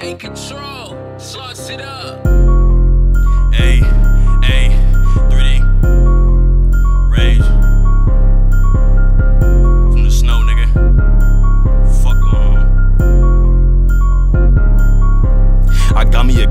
Take control, sauce it up. A,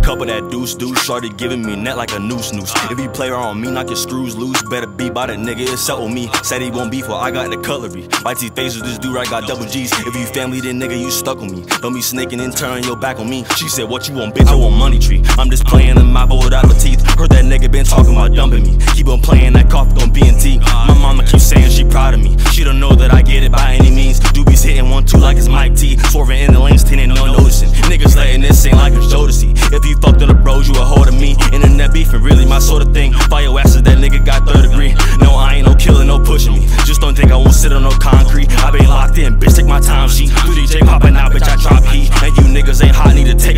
couple that Dusse Dusse. Started giving me net like a noose noose. If you play around me, knock your screws loose. Better be by the nigga, it's settle me. Said he won't beef, well, I got the cutlery. White teeth face with this dude, I got double G's. If you family, then nigga, you stuck with me. Don't be snaking and turn your back on me. She said, What you want, bitch? I want money tree. I'm just playing in my bowl without the teeth. Heard that nigga been talking about dumping me. Keep on playing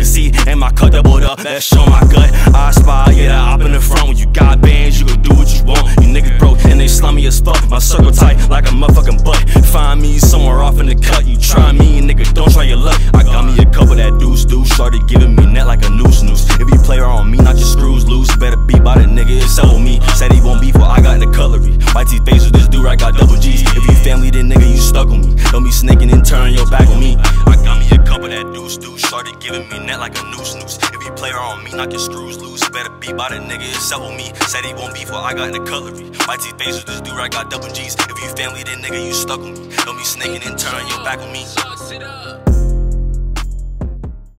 take. And my cut doubled up, let's show my gut. I spy, yeah, I up in the front. When you got bands, you can do what you want. You niggas broke and they slummy as fuck. My circle tight like a motherfucking butt. Find me somewhere off in the cut. You try me, nigga, don't try your luck. I got me a couple that Dusse Dusse. Started giving me net like a noose noose. If you play around me, knock your screws loose. Better be by the nigga, it's me. Said he won't be well, I got the cutlery. White teeth face with this dude, I got double G's. If you family, then nigga, you stuck on me. Don't be snaking and turn your back on me. I got me giving me net like a noose noose. If you play around me, knock your screws loose. Better be by the nigga, settle me. Said he won't beef, well, I got in the cutlery. White teeth with this dude, I got double G's. If you family, then nigga, you stuck on me. Don't be snaking and turn your back on me.